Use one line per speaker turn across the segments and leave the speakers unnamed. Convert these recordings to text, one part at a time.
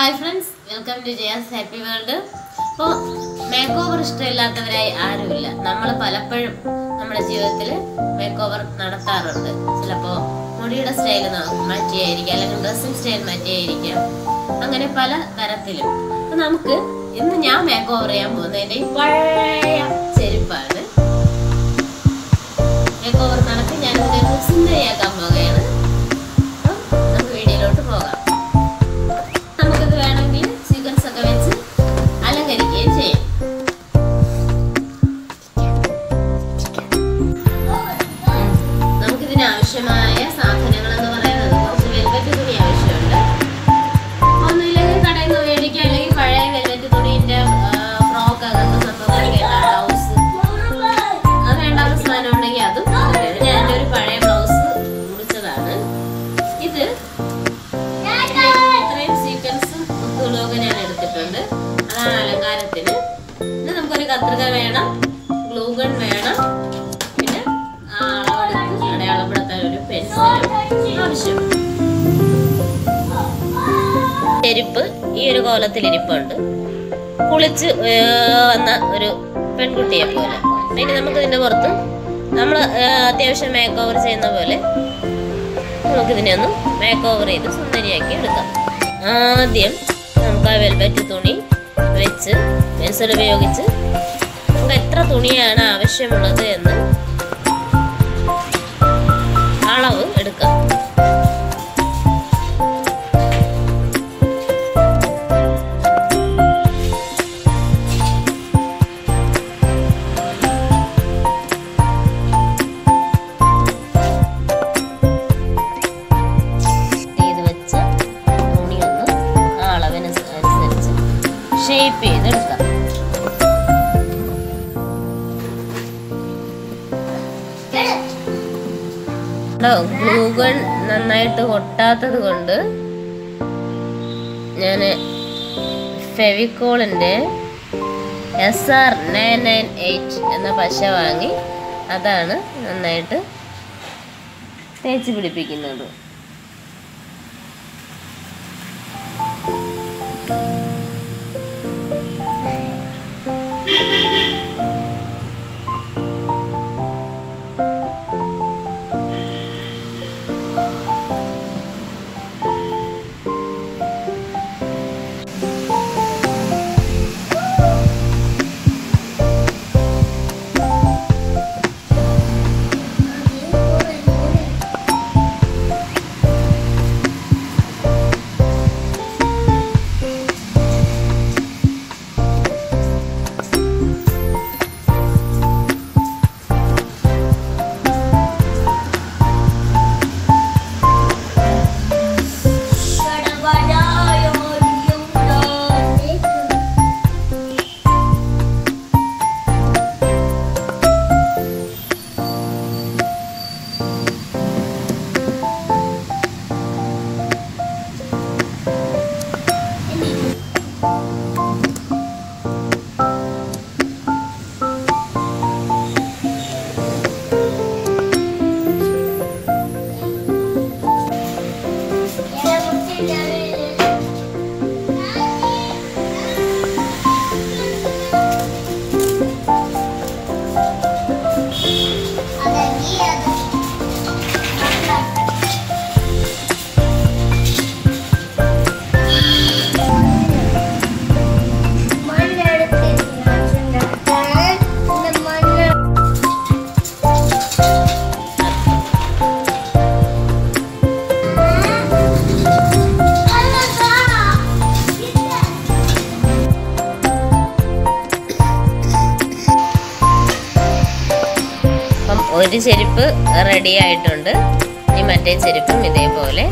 Hi friends welcome to Jaya's happy world അപ്പോൾ makeover ഇഷ്ടമില്ലാത്തവരായി ആരുമില്ല. നമ്മൾ പലപ്പോഴും നമ്മുടെ ജീവിതത്തിൽ മേക്ക് ഓവർ നടത്താറുണ്ട്. ചിലപ്പോൾ മുടിയുടെ സ്റ്റൈൽ മാറ്റിയായിരിക്കാം അല്ലെങ്കിൽ ഡ്രസ്സിങ് സ്റ്റൈൽ മാറ്റിയായിരിക്കാം. അങ്ങനെ പല തരത്തിലും. അപ്പം നമുക്ക് ഇന്ന് ഞാൻ മേക്ക് ഓവർ ചെയ്യാൻ പോകുന്നതിന്റെ പഴയ ചെരുപ്പാണ്. മേക്ക് ഓവർ നടത്തി ഇതിനെ സുന്ദരിയാക്കാൻ പോകുകയാണ് കത്രിക വേണം ഗ്ലൂഗൺ വേണം പിന്നെ അടയാളപ്പെടുത്താൻ ഒരു പെൻസിലും ആവശ്യം. ചെരുപ്പ് ഈ ഒരു കോലത്തിൽ ഇരിപ്പുണ്ട് കുളിച്ച് വന്ന ഒരു പെൺകുട്ടിയെ പോലെ. പിന്നെ നമുക്ക് ഇതിന്റെ പുറത്ത് നമ്മൾ അത്യാവശ്യം മേക്ക് ഓവർ ചെയ്യുന്ന പോലെ നമുക്ക് ഇതിനെ ഒന്ന് മേക്ക് ഓവർ ചെയ്ത് സുന്ദരിയാക്കി എടുക്കാം. ആദ്യം നമുക്ക് ആ വെൽവെറ്റ് തുണി വെച്ച് പെൻസിൽ ഉപയോഗിച്ച് തുണിയാണ് ആവശ്യമുള്ളത് എന്ന് അളവ് എടുക്കാം. ഷേപ്പ് ചെയ്തെടുക്കാം. ഗ്ലൂഗൺ നന്നായിട്ട് ഒട്ടാത്തത് കൊണ്ട് ഞാൻ ഫെവിക്കോളിന്റെ S R nine nine eight എന്ന പശ വാങ്ങി അതാണ് നന്നായിട്ട് തേച്ച് പിടിപ്പിക്കുന്നത്. ഒരു ചെരുപ്പ് റെഡി ആയിട്ടുണ്ട്. ഇനി മറ്റേ ചെരുപ്പും ഇതേപോലെ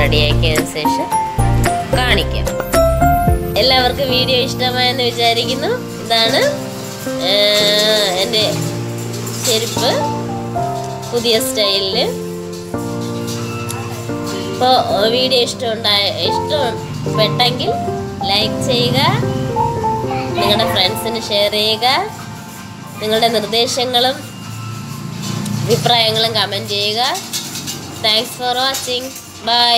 റെഡിയാക്കിയതിനു ശേഷം കാണിക്കാം. എല്ലാവർക്കും വീഡിയോ ഇഷ്ടമായെന്ന് വിചാരിക്കുന്നു. ഇതാണ് എന്റെ ചെരുപ്പ് പുതിയ സ്റ്റൈലിൽ. ഇപ്പോൾ വീഡിയോ ഇഷ്ടമുണ്ടായ ഇഷ്ടപ്പെട്ടെങ്കിൽ ലൈക്ക് ചെയ്യുക. നിങ്ങളുടെ ഫ്രണ്ട്സിന് ഷെയർ ചെയ്യുക. നിങ്ങളുടെ നിർദ്ദേശങ്ങളും അഭിപ്രായങ്ങളും കമന്റ് ചെയ്യുക. Thanks for watching bye